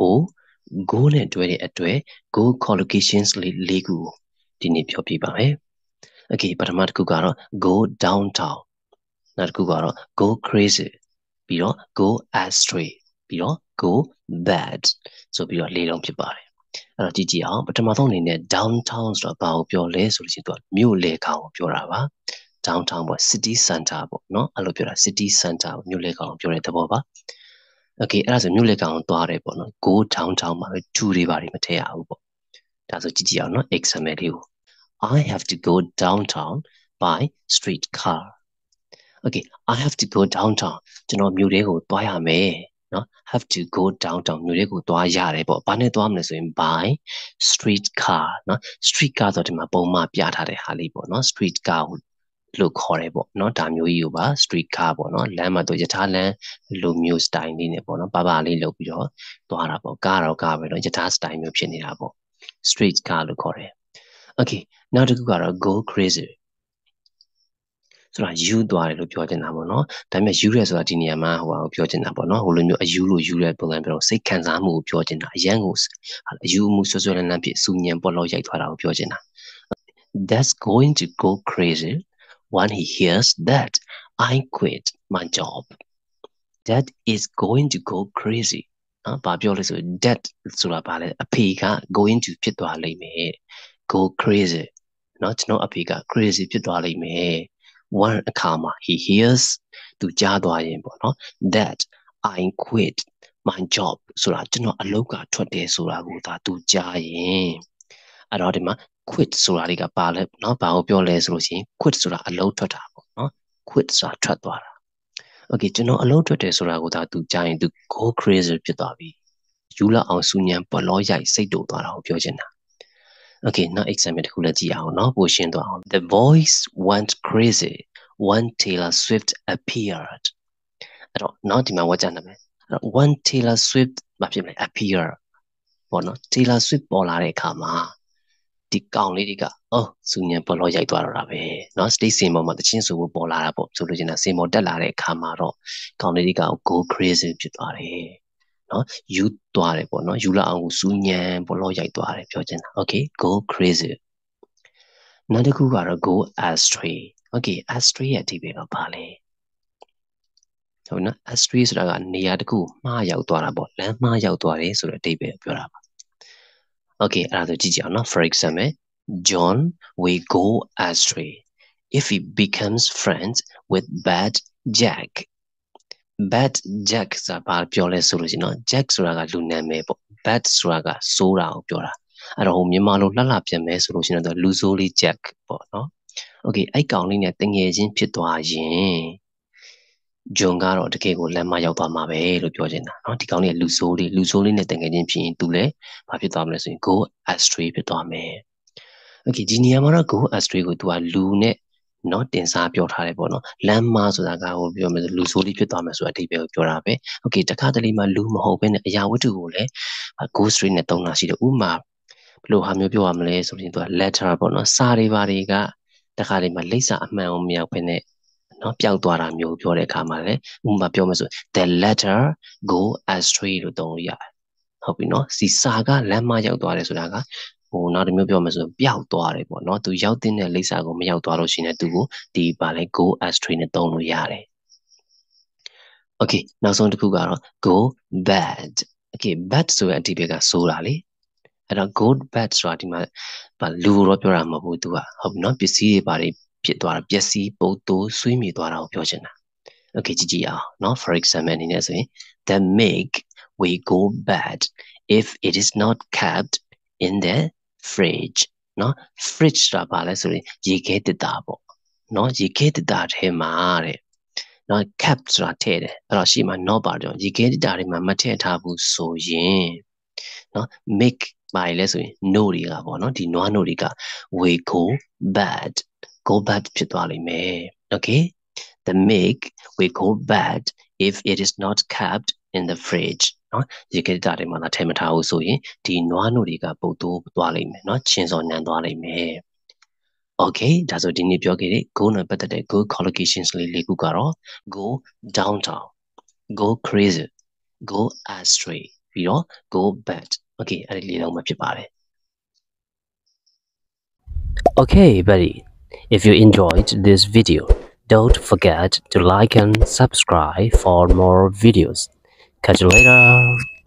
go go နဲ့တွဲတဲ့အတွက် go collocations လေး၄ခုကိုဒီနေ့ပြောပြပါမယ် Okay ပထမတစ်ခုကတော့ go downtown နောက်တစ်ခုကတော့ go crazy ပြီးတော့ go astray ပြီးတော့ go bad ဆိုပြီးတော့၄လုံးဖြစ်ပါတယ်အဲ့တော့ကြည့်ကြည့်အောင်ပထမဆုံးအနေနဲ့ downtown ဆိုတော့ဘာကိုပြောလဲဆိုလို့ရှိရင်သူကမြို့လေကောင်ကိုပြောတာပါ downtown ပေါ့ city center ပေါ့เนาะအဲ့လိုပြောတာ city center မြို့လေကောင်ကိုပြောတဲ့သဘောပါ okay အဲ့ဒါဆိုမြို့လေကောင်ကိုသွားတယ်ပေါ့နော် go downtown မှာပဲ to တွေပါတွေမထည့်ရဘူးပေါ့ဒါဆိုကြည့်ကြည့်အောင်နော် example လေးကို I have to go downtown by streetcar okay I have to go downtown ကျွန်တော်မြို့ထဲကိုသွားရမယ်နော် have to go downtown မြို့ထဲကိုသွားရတယ်ပေါ့ဘာနဲ့သွားမလဲဆိုရင် by street car နော် street car ဆိုတော့ဒီမှာပုံမှန်ပြထားတဲ့ဟာလေးပေါ့နော် street car ကို လို့ခေါ်တယ်ပေါ့နော်ဒါမျိုးကြီးကိုပါ street car ပေါ့နော်လမ်းမှာတော့ယထာလမ်းလိုမျိုး style လေးနဲ့ပေါ့နော်ပပလေးလုပ်ပြီးတော့သွားတာပေါ့ကားတော့ကားပဲနော်ယထာ style မျိုးဖြစ်နေတာပေါ့ street car လို့ခေါ်တယ် okay နောက်တစ်ခုကတော့ go crazy ဆိုတာယူသွားတယ်လို့ပြောချင်တာပေါ့နော်ဒါပေမဲ့ယူရဲဆိုတာဒီနေရာမှာဟိုဟာကိုပြောချင်တာပေါ့နော်ဟိုလိုမျိုးအယူလို့ယူရဲပုံစံပြောတော့စိတ်ခံစားမှုကိုပြောချင်တာအရန်ကိုအယူမှုဆွဆွလန်းလန်းဖြစ်စူညံပေါ်လို့ရိုက်သွားတာကိုပြောချင်တာ that's going to go crazy when he hears that I quit my job that is going to go crazy နော်ဘာပြောလဲဆို that ဆိုတာဘာလဲအဖေက going to ဖြစ်သွားလိမ့်မယ် go crazy နော်ကျွန်တော်အဖေက crazy ဖြစ်သွားလိမ့်မယ် one အခါမှာ he hears သူကြားသွားရင်ပေါ့နော် that I quit my job ဆိုတာကျွန်တော်အလုပ်ကထွက်တယ်ဆိုတာကိုဒါသူကြားရင်အဲ့တော့ဒီမှာ quit ဆိုတာတွေကပါလဲเนาะဘာကိုပြောလဲဆိုလို့ရှိရင် quit ဆိုတာအလုပ်ထွက်တာပေါ့เนาะ quit ဆိုတာထွက်သွားတာ okay ကျွန်တော်အလုပ်ထွက်တယ်ဆိုတာကိုဒါသူကြားရင်သူ go crazy ဖြစ်သွားပြီယူလာအောင်စူညံပလောရိုက်စိတ်တူသွားတာကိုပြောချင်တာ okay နောက် example တစ်ခုလည်းကြည့်အောင်เนาะပိုရှင်းသွားအောင် the voice went crazy when Taylor Swift appeared အဲ့တော့နောက်ဒီမှာဝါကြနာမယ်အဲ့တော့ when Taylor Swift မဖြစ်မလဲ appear ပေါ့နော် Taylor Swift ပေါ်လာတဲ့အခါမှာ ဒီကောင်လေးတွေကအော်စူညံပေါ်လို့ရိုက်သွားတော့တာပဲเนาะ state စင်ပေါ်မှာတချင်းဆိုဖို့ပေါ်လာတာပေါ့ဆိုလို့ချင်းတာစင်ပေါ်တက်လာတဲ့အခါမှာတော့ကောင်လေးတွေက go crazy ဖြစ်သွားတယ်เนาะယူသွားတယ်ပေါ့เนาะယူလာအောင်စူညံပေါ်လို့ရိုက်သွားတယ်ပြောချင်တာ okay go crazy နောက်တစ်ခုကတော့ go astray okay astray ရဲ့အဓိပ္ပာယ်ကဘာလဲဟုတ်နော် astray ဆိုတာကနေရာတစ်ခုမှားရောက်သွားတာပေါ့လမ်းမှားရောက်သွားတယ်ဆိုတဲ့အဓိပ္ပာယ်ပြောတာပါ okay အဲ့ဒါဆိုကြည့်ကြအောင်နော် for example John will go astray if he becomes friends with bad Jack bad Jack ဆိုတာဘာပြောလဲဆိုလို့ရှိရင်နော် Jack ဆိုတာကလူနာမည်ပေါ့ bad ဆိုတာကဆိုးတာကိုပြောတာအဲ့တော့ဟိုမြန်မာလိုလှလှပြန်မယ်ဆိုလို့ရှိရင်တော့လူဆိုးလေး Jack ပေါ့နော် okay အဲ့ကောင်လေးနဲ့တငယ်ချင်းဖြစ်သွားရင် ဂျွန်ကတော့တကယ်ကိုလမ်းမရောက်သွားမှာပဲလို့ပြောချင်တာเนาะဒီကောင်လေးလူဆိုးလေးလူဆိုးလေးနဲ့တငယ်ချင်းဖြစ်ရင်သူလည်းဘာဖြစ်သွားမလဲဆိုရင် go astray ဖြစ်သွားမယ် okay ဒီနေရာမှာတော့ go astray ကိုသူကလူနဲ့เนาะတင်စားပြောထားတယ်ပေါ့နော်လမ်းမဆိုတာကဟိုပြောမယ်ဆိုလူဆိုးလေးဖြစ်သွားမယ်ဆိုတဲ့အဓိပ္ပာယ်ကိုပြောတာပဲ okay တခါတလေမှာလူမဟုတ်ဘဲနဲ့အရာဝတ္ထုကိုလည်း go straight နဲ့သုံးတာရှိတယ်ဥမာဘယ်လိုဟာမျိုးပြောရမလဲဆိုရင်သူက letter ပေါ့နော်စာတွေပါတွေကတခါလေမှာလိပ်စာအမှန်အောင်မရောက်ဘဲနဲ့ နော်ပျောက်သွားတာမျိုးပြောတဲ့အခါမှာလည်းဥပမာပြောမယ်ဆို the letter go astray လို့သုံးလို့ရတယ်ဟုတ်ပြီနော်စီစာကလမ်းမရောက်သွားတယ်ဆိုတာကဟိုနောက်တစ်မျိုးပြောမယ်ဆိုပျောက်သွားတယ်ပေါ့နော်သူရောက်တဲ့လိပ်စာကိုမရောက်သွားလို့ရှိရင်သူကိုဒီပါလဲ go astray နဲ့သုံးလို့ရတယ် okay နောက်ဆုံးတစ်ခုကတော့ go bad okay bad ဆိုတဲ့အဓိပ္ပာယ်ကဆိုးတာလေအဲ့တော့ good bad ဆိုတာဒီမှာဗာလူတော့ပြောတာမဟုတ်ဘူးသူကဟုတ်ပြီနော်ပစ္စည်းတွေဘာတွေ ဖြစ်သွားတာပျက်စီးပုတ်သိုးဆွေးမြေသွားတာကိုပြောချင်တာ okay ကြည့်ကြည့်အောင်နော် for example အနေနဲ့ဆိုရင် the milk will go bad if it is not kept in the fridge နော် fridge ဆိုတာဘာလဲဆိုရင်ရေခဲတစ်တာပေါ့နော်ရေခဲတစ်တာထဲမှာတဲ့နော် cap ဆိုတာထည့်တယ်အဲ့တော့ရှိမှ not ပါတော့ရေခဲတစ်တာတွေမှာမထည့်ထားဘူးဆိုရင်နော် make ပါလဲဆိုရင် no တွေကပေါ့နော်ဒီနွား no တွေက we go bad go bad ဖြစ်သွားလိမ့်မယ် okay the milk will go bad if it is not kept in the fridge နော်ရေခဲတာတွေမှာလာထဲမထားဘူးဆိုရင်ဒီနွား no တွေကပုတ်တိုးသွားလိမ့်မယ်နော်ချင်းစော်နန်းသွားလိမ့်မယ် okay ဒါဆိုဒီနေ့ပြောခဲ့တဲ့ go နဲ့ပတ်သက်တဲ့ go collocations လေးလေးခုကတော့ go downtown go crazy go astray ပြီးတော့ go bad okay အဲ့ဒီလေးလုံးမှဖြစ်ပါတယ် Okay, buddy. If you enjoyed this video, don't forget to like and subscribe for more videos. Catch you later.